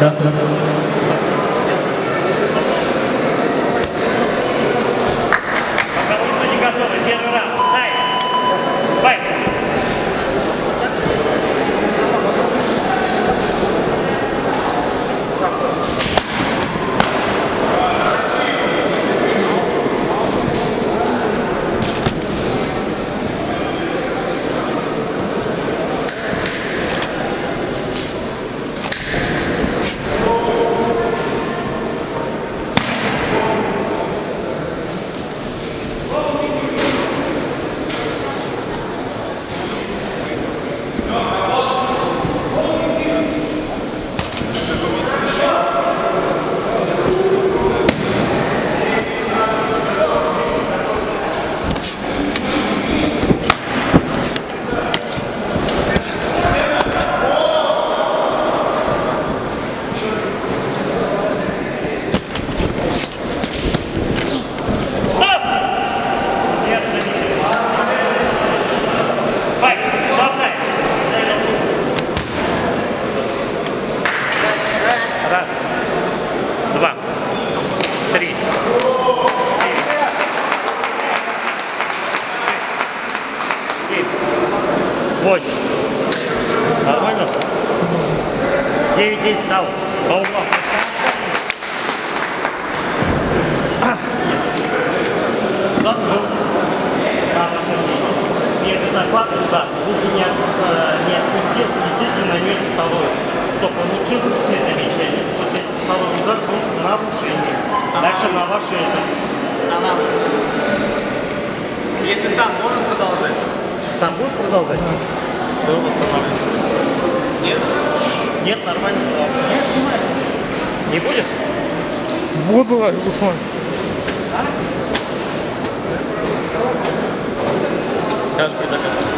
Gracias. Безопасно, да. Руки не, от- не отпустил, действительно нанес второй. Что получил устное замечание. Получается, второй удар был с нарушением. Дальше на ваше это. Останавливаться. Если сам можно продолжать? Сам будешь продолжать? Был останавливаться. Нет? Нет, нормально. Не будет? Буду, Руслан. Скажешь, когда готов.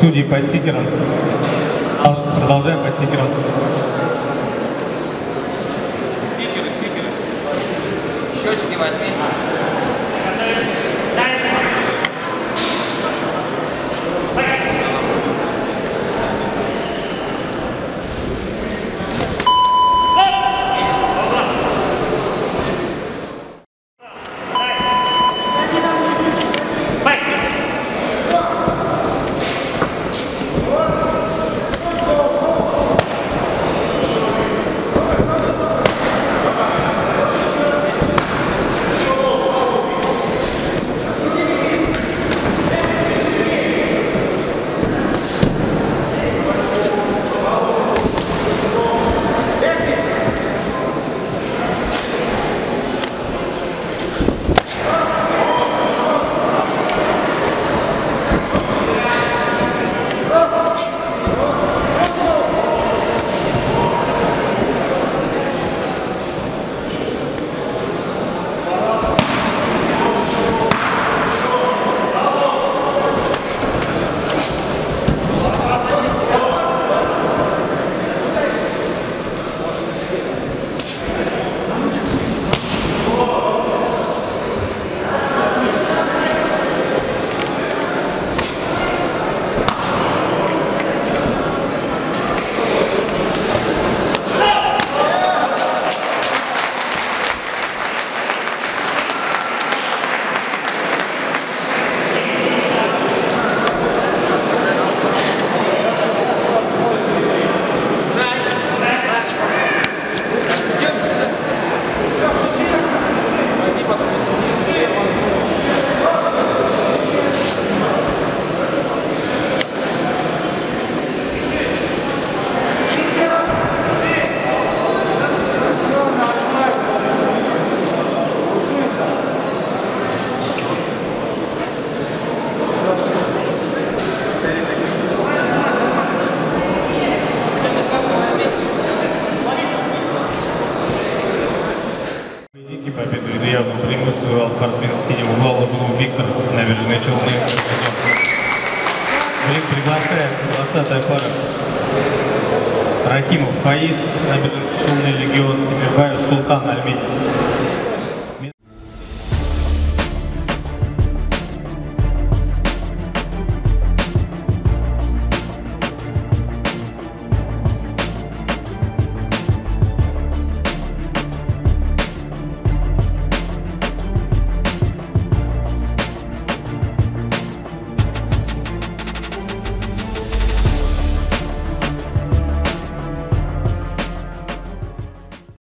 Судьи по стикерам. Продолжаем по стикерам. Синего угла углу Виктор, набережные Челны. Блин, приглашается 20 пара. Рахимов Фаис, набережные Челны Легион, Тимирбаев, Султан Альметис.